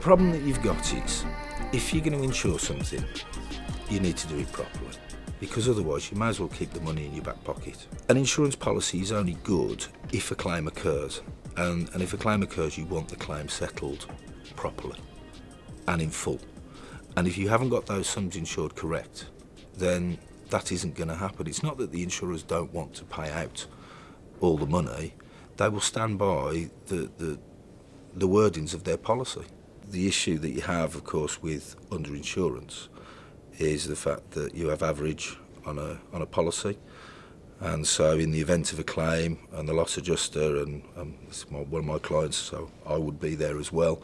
problem that you've got is if you're going to insure something, you need to do it properly because otherwise you might as well keep the money in your back pocket. An insurance policy is only good if a claim occurs, and, and if a claim occurs, you want the claim settled properly and in full. And if you haven't got those sums insured correct, then that isn't going to happen. It's not that the insurers don't want to pay out all the money, they will stand by the, the, the wordings of their policy. The issue that you have, of course, with underinsurance is the fact that you have average on a, on a policy. And so, in the event of a claim, and the loss adjuster, and um, my, one of my clients, so I would be there as well.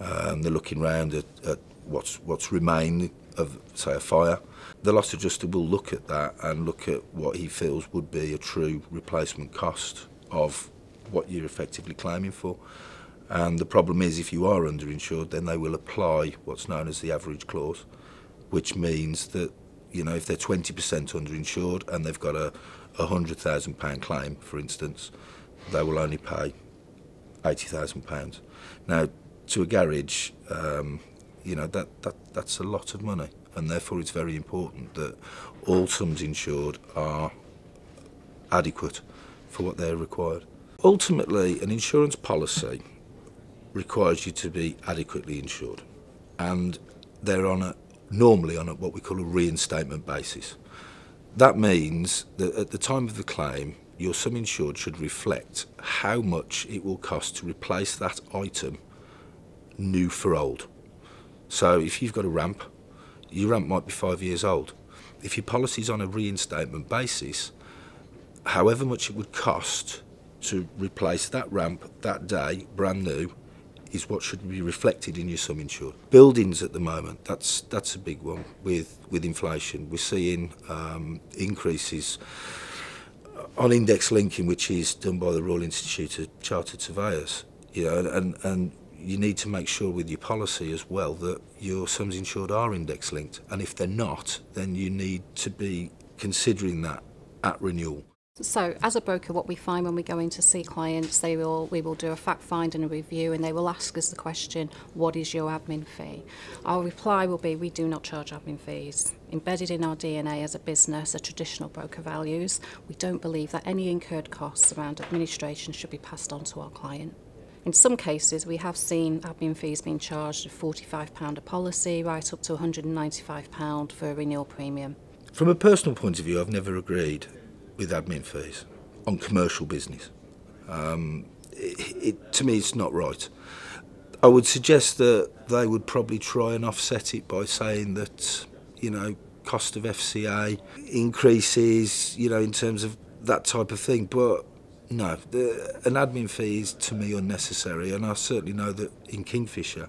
Um, they're looking round at, at what's what's remained of, say, a fire. The loss adjuster will look at that and look at what he feels would be a true replacement cost of what you're effectively claiming for. And the problem is, if you are underinsured, then they will apply what's known as the average clause, which means that you know if they're 20% underinsured and they've got a, a hundred thousand pound claim, for instance, they will only pay eighty thousand pounds. Now, to a garage, um, you know that, that that's a lot of money, and therefore it's very important that all sums insured are adequate for what they're required. Ultimately, an insurance policy requires you to be adequately insured, and they're on a normally on a, what we call a reinstatement basis. That means that at the time of the claim, your sum insured should reflect how much it will cost to replace that item new for old. So if you've got a ramp, your ramp might be five years old. If your policy is on a reinstatement basis, however much it would cost to replace that ramp that day, brand new, is what should be reflected in your sum insured. Buildings at the moment, that's that's a big one with with inflation. We're seeing um, increases on index linking, which is done by the Royal Institute of Chartered Surveyors. You know, and and you need to make sure with your policy as well that your sums insured are index linked, and if they're not, then you need to be considering that at renewal. So, as a broker, what we find when we go in to see clients, they will we will do a fact find and a review, and they will ask us the question, "What is your admin fee?" Our reply will be, "We do not charge admin fees." Embedded in our DNA as a business, a traditional broker values, we don't believe that any incurred costs around administration should be passed on to our client. In some cases, we have seen admin fees being charged at £45 a policy, right up to £195 for a renewal premium. From a personal point of view, I've never agreed with admin fees on commercial business. Um, it, it, to me, it's not right. I would suggest that they would probably try and offset it by saying that, you know, cost of FCA increases, you know, in terms of that type of thing. But no, the, an admin fee is to me unnecessary, and I certainly know that in Kingfisher,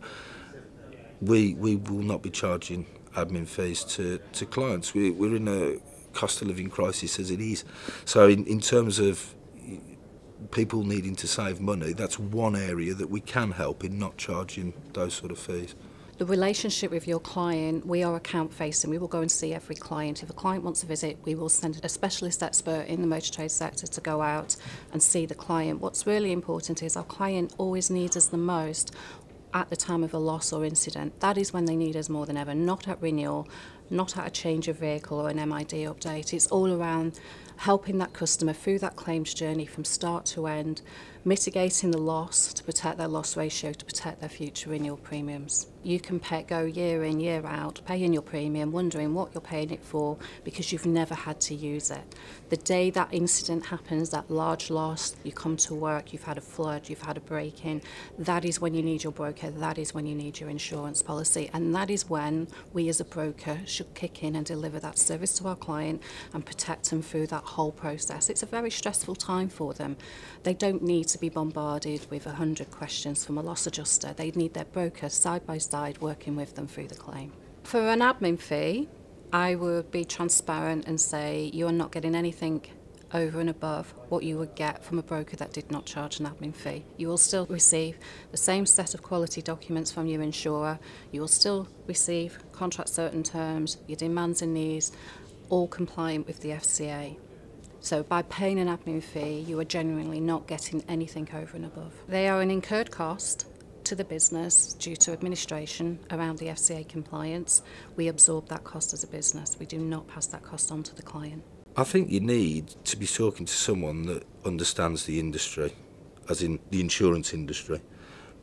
we we will not be charging admin fees to, to clients. We, we're in a cost of living crisis as it is. So in, in terms of people needing to save money, that's one area that we can help in not charging those sort of fees. The relationship with your client, we are account facing. We will go and see every client. If a client wants a visit, we will send a specialist expert in the motor trade sector to go out and see the client. What's really important is our client always needs us the most at the time of a loss or incident. That is when they need us more than ever, not at renewal, not at a change of vehicle or an MID update. It's all around helping that customer through that claims journey from start to end, mitigating the loss to protect their loss ratio, to protect their future renewal premiums. You can go year in, year out, paying your premium, wondering what you're paying it for because you've never had to use it. The day that incident happens, that large loss, you come to work, you've had a flood, you've had a break-in, that is when you need your broker, that is when you need your insurance policy, and that is when we as a broker should kick in and deliver that service to our client and protect them through that whole process. It's a very stressful time for them. They don't need to be bombarded with a hundred questions from a loss adjuster. They'd need their broker side by side working with them through the claim. For an admin fee, I would be transparent and say you are not getting anything over and above what you would get from a broker that did not charge an admin fee. You will still receive the same set of quality documents from your insurer. You will still receive contract certain terms, your demands and needs, all compliant with the FCA. So by paying an admin fee, you are genuinely not getting anything over and above. They are an incurred cost to the business due to administration around the FCA compliance, we absorb that cost as a business. We do not pass that cost on to the client. I think you need to be talking to someone that understands the industry, as in the insurance industry,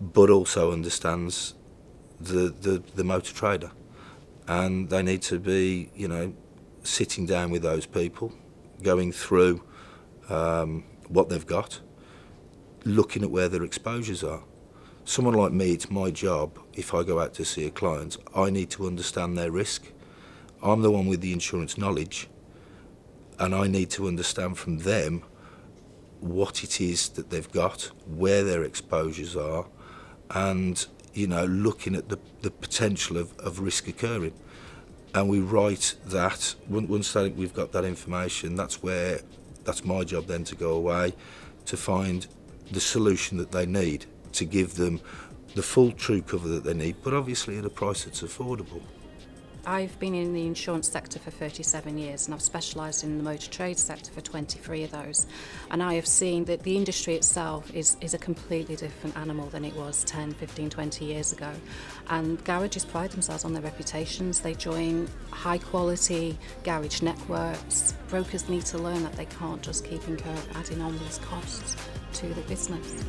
but also understands the, the, the motor trader. And they need to be, you know, sitting down with those people, going through um, what they've got, looking at where their exposures are. Someone like me, it's my job, if I go out to see a client, I need to understand their risk. I'm the one with the insurance knowledge, and I need to understand from them what it is that they've got, where their exposures are, and you know, looking at the, the potential of, of risk occurring. And we write that, once we've got that information, that's where, that's my job then to go away to find the solution that they need to give them the full true cover that they need, but obviously at a price that's affordable. I've been in the insurance sector for 37 years and I've specialised in the motor trade sector for 23 of those. And I have seen that the industry itself is, is a completely different animal than it was 10, 15, 20 years ago. And garages pride themselves on their reputations. They join high quality garage networks. Brokers need to learn that they can't just keep incurring adding on these costs to the business.